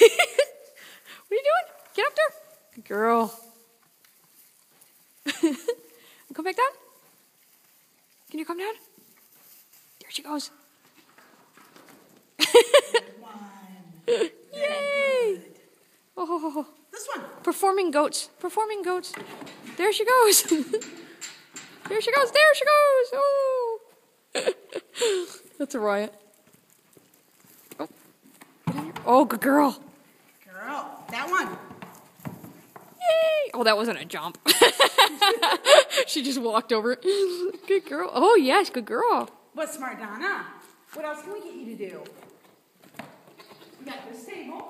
what are you doing? Get up there. Good girl. come back down. Can you come down? There she goes. Yay! Oh, This one. performing goats. Performing goats. There she goes. there she goes. There she goes. Oh. That's a riot. Oh. Get in here. Oh, good girl. That one. Yay! Oh, that wasn't a jump. she just walked over. Good girl. Oh, yes, good girl. What's smart, Donna? What else can we get you to do? You got this table.